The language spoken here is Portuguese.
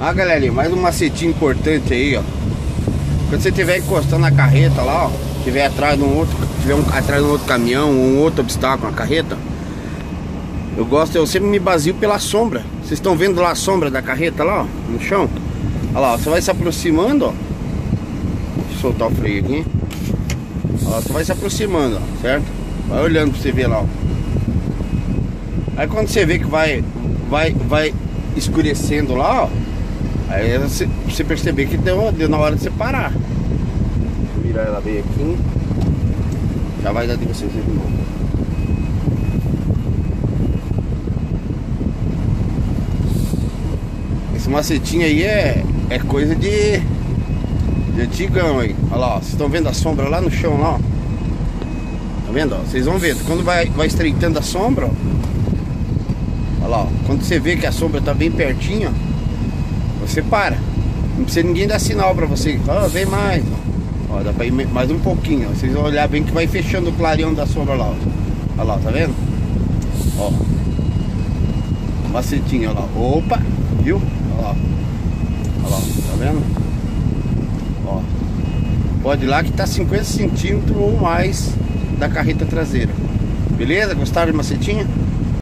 Ah, galerinha, mais um macetinho importante aí, ó. Quando você estiver encostando na carreta lá, ó, tiver atrás de um outro, tiver um, atrás de um outro caminhão, um outro obstáculo na carreta, eu gosto, eu sempre me basio pela sombra. Vocês estão vendo lá a sombra da carreta lá, ó, no chão? Olha lá, ó, você vai se aproximando, ó. Deixa eu soltar o freio aqui. Olha lá, você vai se aproximando, ó, certo? Vai olhando pra você ver lá, ó. Aí quando você vê que vai, vai, vai escurecendo lá, ó. Aí você, perceber que deu, deu na hora de você parar. Eu virar ela bem aqui. Já vai dar de vocês de novo. Esse macetinho aí é, é coisa de, de antigão aí. Olha lá, vocês estão vendo a sombra lá no chão lá, ó. Tá vendo? Ó? Vocês vão ver. Quando vai, vai estreitando a sombra, ó. Olha lá, ó. quando você vê que a sombra tá bem pertinho, ó, você para. Não precisa ninguém dar sinal pra você. Ó, vem mais. Ó, dá pra ir mais um pouquinho. Ó. Vocês vão olhar bem que vai fechando o clareão da sombra lá. Ó. Olha lá, tá vendo? Ó. Macetinho, olha lá. Opa, viu? Olha lá. Olha lá, tá vendo? Ó. Pode ir lá que tá 50 centímetros ou mais da carreta traseira. Beleza? Gostaram de macetinha?